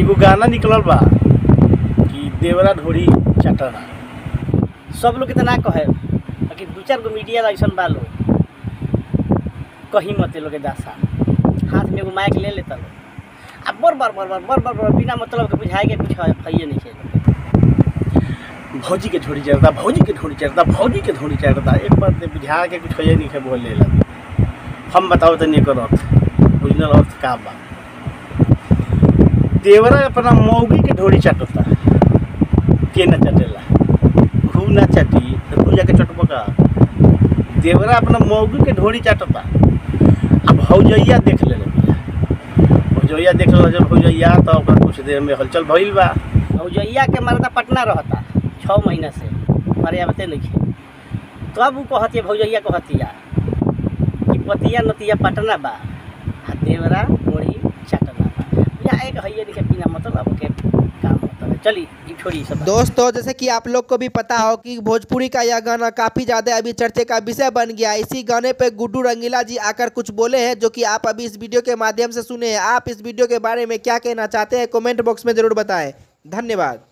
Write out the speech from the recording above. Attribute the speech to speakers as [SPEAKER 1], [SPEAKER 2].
[SPEAKER 1] एगो गाना निकलल बा कि देवरा ढोरी चटना
[SPEAKER 2] सब लोग इतना कहे बाकी दू चार गो मीडिया ऐसा बा लोग। कहीं मत लोग दासा। हाथ में एगो माइक ले लेता लोग। आ बर बर बर बर बर बर बर बिना मतलब के बुझाए के कुछ है नहीं है
[SPEAKER 1] भौजी के ढोरी चढ़ता, भौजी के ढोरी चढ़ता, भौजी के ढोरी चढ़ता। एक बार बुझा के कुछ होइए नहीं है बोल हम बताओ तो नहीं अर्थ। ओरिजिनल अर्थ का बा। देवरा अपना मौगी के ढोरी चटता। के न चटेला। खूब ना चटी तो तू जाके चटबो देवरा अपना मौगी के ढोरी चटता। अब भौजैया देख ले भौजैया देख लो जब भौजैया तो कुछ देर में हलचल भइल बा।
[SPEAKER 2] भौजैया के मरदा पटना रहता छः महीना से। मारे पर्यावते नहीं है तो अब वो कहती भौजैया कहतिया कि पतिया नतिया पटना बा। देवरा मोड़ी चटना मतलब के काम होता चली ई सब
[SPEAKER 3] दोस्तों, जैसे कि आप लोग को भी पता हो कि भोजपुरी का यह गाना काफ़ी ज़्यादा अभी चर्चे का विषय बन गया। इसी गाने पे गुड्डू रंगीला जी आकर कुछ बोले हैं, जो कि आप अभी इस वीडियो के माध्यम से सुने हैं। आप इस वीडियो के बारे में क्या कहना चाहते हैं, कमेंट बॉक्स में ज़रूर बताएँ। धन्यवाद।